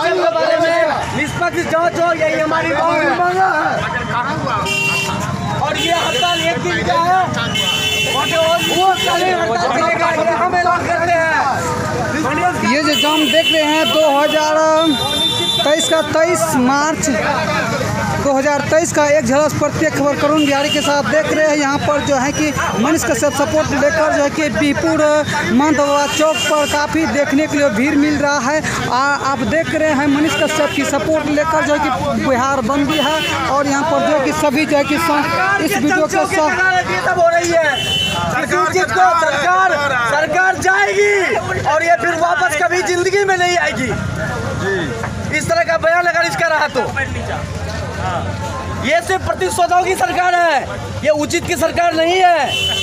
System के बारे में निष्पक्ष जाँच हो यही हमारी मांग है। और ये हड़ताल एक दिन का है। वो हड़ताल चलेगा ये हम ऐलान करते हैं। ये जो जाम देख रहे हैं दो हज़ार तेईस का तेईस मार्च 2023 का एक झलक प्रत्येक खबर करुण बिहारी के साथ देख रहे हैं। यहाँ पर जो है कि मनीष कश्यप सपोर्ट लेकर जो है कि बीपुर मंदवा चौक पर काफ़ी देखने के लिए भीड़ मिल रहा है। आ, आप देख रहे हैं मनीष कश्यप की सपोर्ट लेकर जो है कि बिहार बंदी है और यहाँ पर जो है कि सभी जो है कि इस वीडियो के हो रही है को सरकार सरकार जाएगी और ये फिर वापस कभी ज़िंदगी में नहीं आएगी। इस तरह का बयान अगर इसका रहा तो। ये सिर्फ़ प्रतिस्पर्धाओं की सरकार है। ये उचित की सरकार नहीं है।